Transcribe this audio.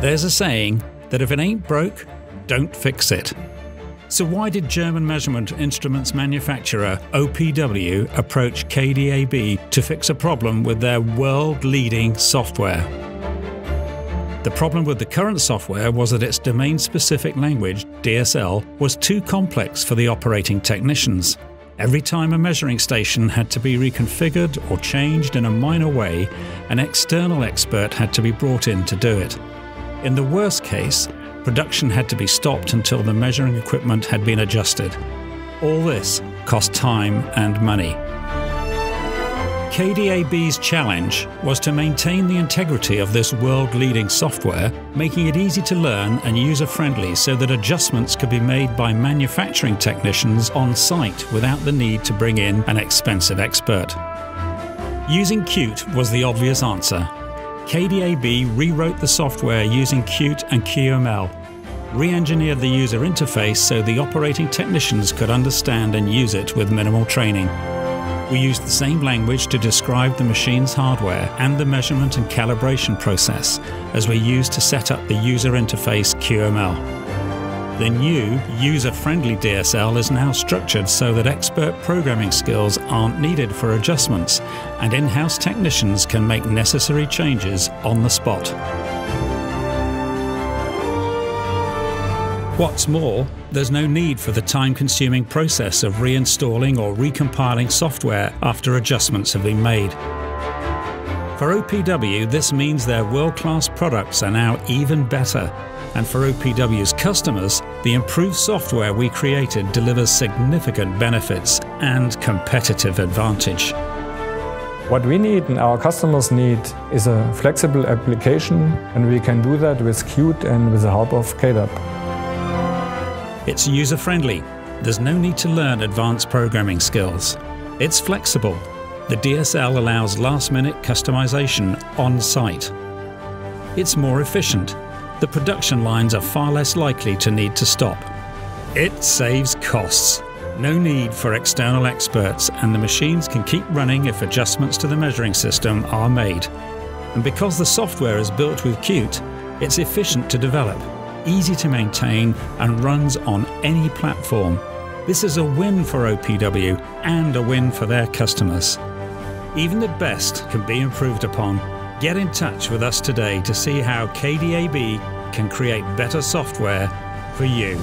There's a saying that if it ain't broke, don't fix it. So, why did German measurement instruments manufacturer OPW approach KDAB to fix a problem with their world leading software? The problem with the current software was that its domain specific language, DSL, was too complex for the operating technicians. Every time a measuring station had to be reconfigured or changed in a minor way, an external expert had to be brought in to do it. In the worst case, production had to be stopped until the measuring equipment had been adjusted. All this cost time and money. KDAB's challenge was to maintain the integrity of this world leading software, making it easy to learn and user friendly so that adjustments could be made by manufacturing technicians on site without the need to bring in an expensive expert. Using Qt was the obvious answer. KDAB rewrote the software using Qt and QML re engineered the user interface so the operating technicians could understand and use it with minimal training. We used the same language to describe the machine's hardware and the measurement and calibration process as we used to set up the user interface QML. The new, user friendly DSL is now structured so that expert programming skills aren't needed for adjustments, and in house technicians can make necessary changes on the spot. What's more, there's no need for the time consuming process of reinstalling or recompiling software after adjustments have been made. For OPW, this means their world class products are now even better. And for OPW's customers, the improved software we created delivers significant benefits and competitive advantage. What we need and our customers need is a flexible application, and we can do that with Qt and with the help of KDAB. It's user friendly. There's no need to learn advanced programming skills. It's flexible. The DSL allows last minute customization on site. It's more efficient. The production lines are far less likely to need to stop. It saves costs. No need for external experts, and the machines can keep running if adjustments to the measuring system are made. And because the software is built with Qt, it's efficient to develop easy to maintain, and runs on any platform. This is a win for OPW and a win for their customers. Even the best can be improved upon. Get in touch with us today to see how KDAB can create better software for you.